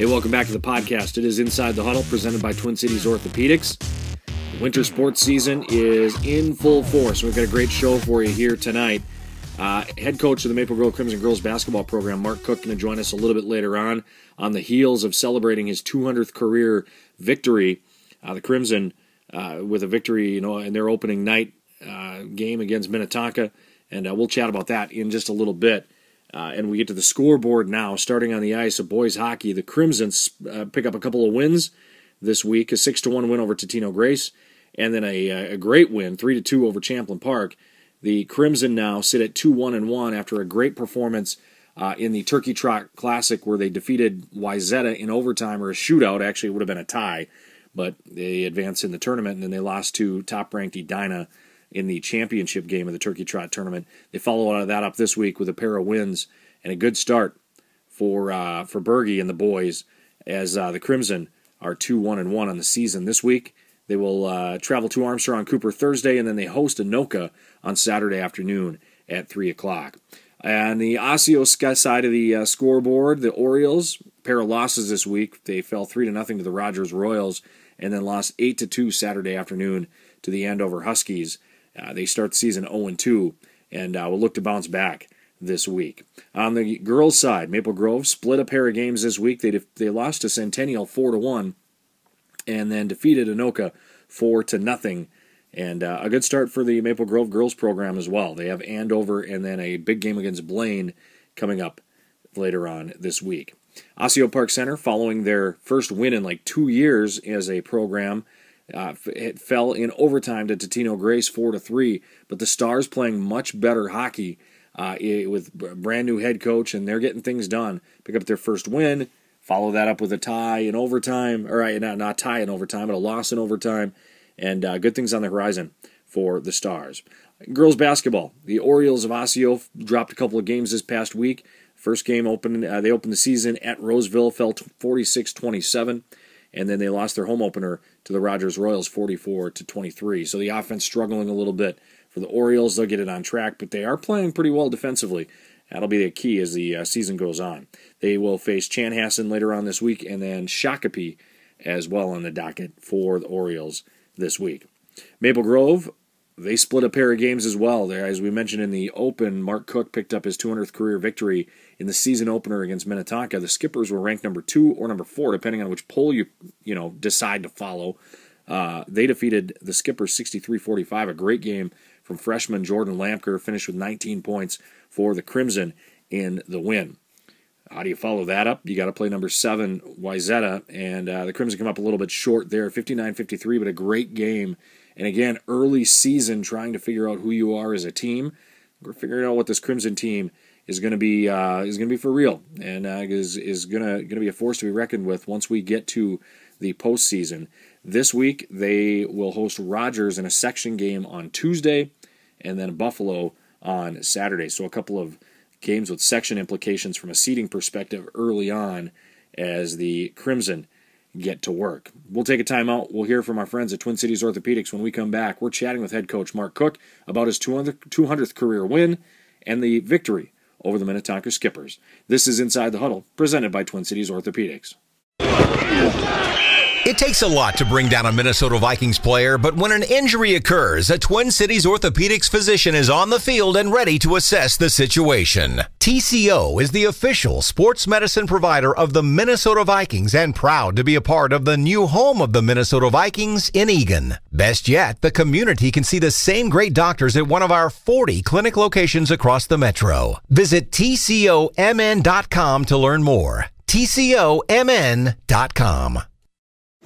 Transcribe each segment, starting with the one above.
Hey, welcome back to the podcast. It is Inside the Huddle, presented by Twin Cities Orthopedics. Winter sports season is in full force. We've got a great show for you here tonight. Uh, head coach of the Maple Grove Crimson Girls basketball program, Mark Cook, going to join us a little bit later on on the heels of celebrating his 200th career victory. Uh, the Crimson uh, with a victory, you know, in their opening night uh, game against Minnetonka, and uh, we'll chat about that in just a little bit. Uh, and we get to the scoreboard now, starting on the ice of boys hockey. The Crimsons uh, pick up a couple of wins this week: a six to one win over Totino Grace, and then a, a great win, three to two over Champlin Park. The Crimson now sit at two one and one after a great performance uh, in the Turkey Trot Classic, where they defeated Wayzata in overtime or a shootout. Actually, it would have been a tie, but they advanced in the tournament, and then they lost to top-ranked Edina in the championship game of the Turkey Trot tournament. They follow that up this week with a pair of wins and a good start for uh, for Berge and the boys as uh, the Crimson are two one and one on the season this week. They will uh, travel to Armstrong Cooper Thursday, and then they host Anoka on Saturday afternoon at three o'clock. And the Osseo side of the uh, scoreboard, the Orioles pair of losses this week. They fell three to nothing to the Rogers Royals, and then lost eight to two Saturday afternoon to the Andover Huskies. Uh, they start the season 0 2 and uh, will look to bounce back this week. On the girls' side, Maple Grove split a pair of games this week. They they lost to Centennial four to one, and then defeated Anoka four to nothing. And uh, a good start for the Maple Grove girls program as well. They have Andover and then a big game against Blaine coming up later on this week. Osseo Park Center, following their first win in like two years as a program, uh, it fell in overtime to Totino Grace four to three. But the Stars playing much better hockey uh, with brand new head coach, and they're getting things done. Pick up their first win, follow that up with a tie in overtime, or not not tie in overtime, but a loss in overtime, and uh, good things on the horizon for the Stars. Girls basketball, the Orioles of Osseo dropped a couple of games this past week. First game opened, uh, they opened the season at Roseville, fell 46 27 and then they lost their home opener to the Rogers Royals 44 to 23. So the offense struggling a little bit for the Orioles. They'll get it on track, but they are playing pretty well defensively. That'll be the key as the uh, season goes on. They will face Chanhassen later on this week, and then Shakopee as well on the docket for the Orioles this week. Maple Grove they split a pair of games as well. There, as we mentioned in the Open, Mark Cook picked up his 200th career victory in the season opener against Minnetonka. The Skippers were ranked number two or number four, depending on which poll you you know decide to follow. Uh, they defeated the Skippers 63-45. A great game from freshman Jordan Lampker, finished with 19 points for the Crimson in the win. How do you follow that up? You got to play number seven, Wayzata, and uh, the Crimson come up a little bit short there, 59-53, but a great game and again, early season, trying to figure out who you are as a team. We're figuring out what this Crimson team is going to be uh, is going to be for real, and uh, is is going to going to be a force to be reckoned with once we get to the postseason. This week they will host Rogers in a section game on Tuesday, and then Buffalo on Saturday. So a couple of games with section implications from a seating perspective early on as the Crimson get to work. We'll take a timeout. We'll hear from our friends at Twin Cities Orthopedics when we come back. We're chatting with head coach Mark Cook about his 200th career win and the victory over the Minnetonka Skippers. This is Inside the Huddle, presented by Twin Cities Orthopedics. It takes a lot to bring down a Minnesota Vikings player, but when an injury occurs, a Twin Cities orthopedics physician is on the field and ready to assess the situation. TCO is the official sports medicine provider of the Minnesota Vikings and proud to be a part of the new home of the Minnesota Vikings in Eagan. Best yet, the community can see the same great doctors at one of our 40 clinic locations across the metro. Visit TCOMN.com to learn more. TCOMN.com.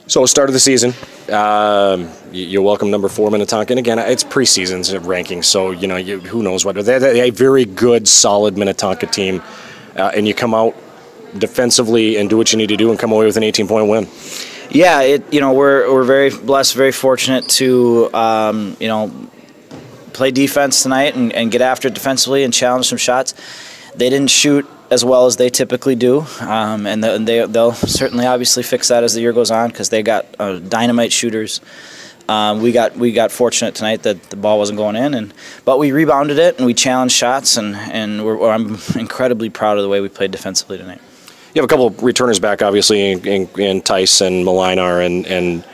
So, start of the season, um, you're welcome number four Minnetonka. And again, it's preseason rankings, so you know you, who knows what. They're, they're, a very good, solid Minnetonka team, uh, and you come out defensively and do what you need to do and come away with an 18 point win. Yeah, it you know we're we're very blessed, very fortunate to um, you know play defense tonight and, and get after it defensively and challenge some shots. They didn't shoot as well as they typically do, um, and they they'll certainly obviously fix that as the year goes on because they got uh, dynamite shooters. Um, we got we got fortunate tonight that the ball wasn't going in, and but we rebounded it and we challenged shots, and and we're, I'm incredibly proud of the way we played defensively tonight. you have a couple of returners back, obviously, in, in, in Tice and Malinar and and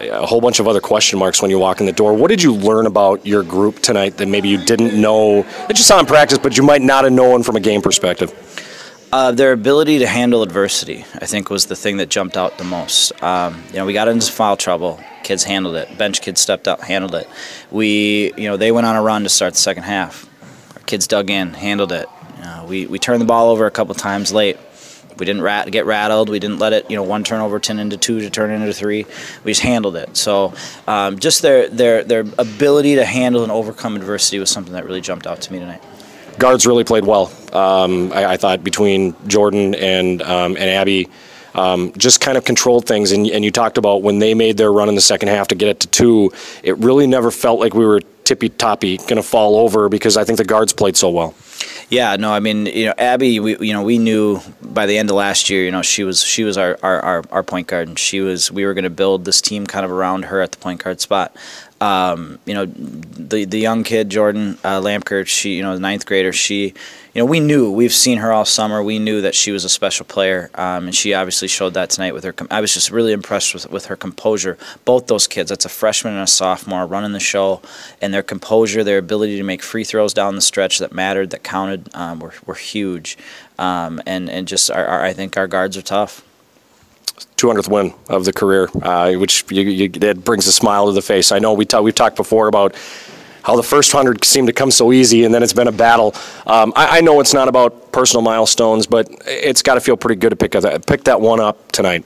a whole bunch of other question marks when you walk in the door. What did you learn about your group tonight that maybe you didn't know that you saw in practice, but you might not have known from a game perspective? Uh, their ability to handle adversity, I think, was the thing that jumped out the most. Um, you know, we got into foul trouble. Kids handled it. Bench kids stepped up, handled it. We, you know, they went on a run to start the second half. Our kids dug in, handled it. Uh, we we turned the ball over a couple times late. We didn't rat, get rattled. We didn't let it, you know, one turnover turn into two to turn into three. We just handled it. So, um, just their their their ability to handle and overcome adversity was something that really jumped out to me tonight guards really played well. Um, I, I, thought between Jordan and um, and Abby, um, just kind of controlled things. And, and, you talked about when they made their run in the second half to get it to two, it really never felt like we were tippy toppy going to fall over because I think the guards played so well. Yeah, no, I mean, you know, Abby, we, you know, we knew by the end of last year, you know, she was she was our our, our, our point guard, and she was we were going to build this team kind of around her at the point guard spot. Um, you know, the the young kid Jordan uh, Lampkirch, she you know the ninth grader, she, you know, we knew we've seen her all summer. We knew that she was a special player, um, and she obviously showed that tonight with her. I was just really impressed with with her composure. Both those kids, that's a freshman and a sophomore, running the show, and their composure, their ability to make free throws down the stretch that mattered, that counted, um, were were huge, um, and and just our, our, I think our guards are tough. 200th win of the career, uh, which you, you, it brings a smile to the face. I know we talk, we've talked before about how the first 100 seemed to come so easy and then it's been a battle. Um, I, I, know it's not about personal milestones, but it's got to feel pretty good to pick, that, pick that one up tonight.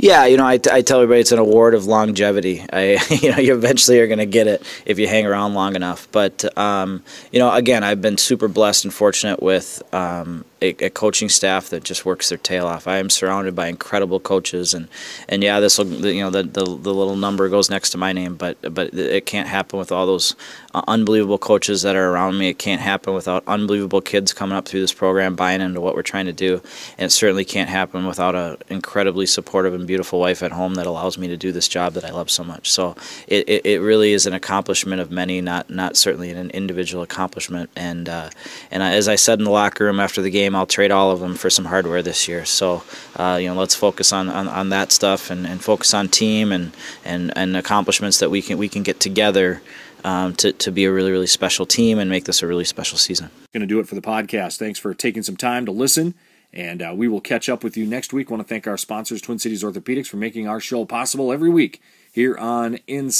Yeah, you know, I, I tell everybody it's an award of longevity. I, you know, you eventually are going to get it if you hang around long enough. But, um, you know, again, I've been super blessed and fortunate with um, a, a, coaching staff that just works their tail off. I am surrounded by incredible coaches, and, and yeah, this will you know the, the, the little number goes next to my name, but but it can't happen with all those uh, unbelievable coaches that are around me. It can't happen without unbelievable kids coming up through this program, buying into what we're trying to do, and it certainly can't happen without an incredibly supportive and beautiful wife at home that allows me to do this job that I love so much. So it, it, it really is an accomplishment of many, not not certainly an individual accomplishment. And uh, and as I said in the locker room after the game game, I'll trade all of them for some hardware this year. So, uh, you know, let's focus on, on, on that stuff and, and focus on team and, and, and accomplishments that we can we can get together um, to, to be a really, really special team and make this a really special season. Going to do it for the podcast. Thanks for taking some time to listen. And uh, we will catch up with you next week. want to thank our sponsors, Twin Cities Orthopedics, for making our show possible every week here on Inside.